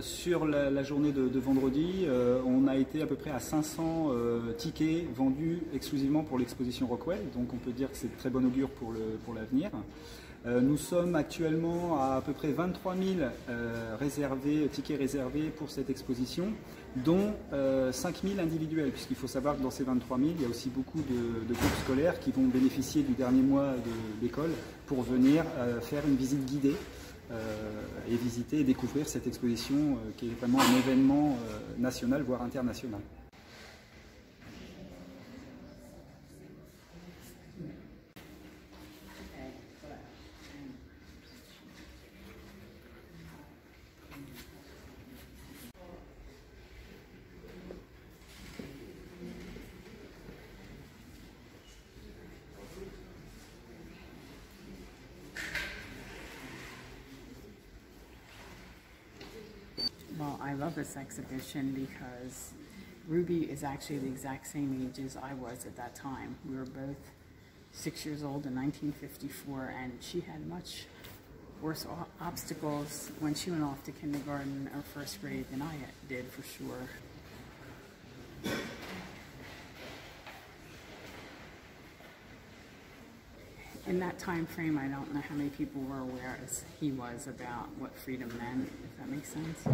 Sur la, journée de, de vendredi, euh, on a été à peu près à 500 euh, tickets vendus exclusivement pour l'exposition Rockwell, donc on peut dire que c'est de très bon augure pour l'avenir. Euh, nous sommes actuellement à peu près 23 000 euh, réservés, tickets réservés pour cette exposition, dont euh, 5 000 individuels, puisqu'il faut savoir que dans ces 23 000, il y a aussi beaucoup de, de groupes scolaires qui vont bénéficier du dernier mois d'école pour venir faire une visite guidée. Euh, et visiter et découvrir cette exposition euh, qui est vraiment un événement euh, national, voire international. Well, I love this exhibition because Ruby is actually the exact same age as I was at that time. We were both six years old in 1954, and she had much worse obstacles when she went off to kindergarten or first grade than I did, for sure. In that time frame, I don't know how many people were aware as he was about what freedom meant, if that makes sense.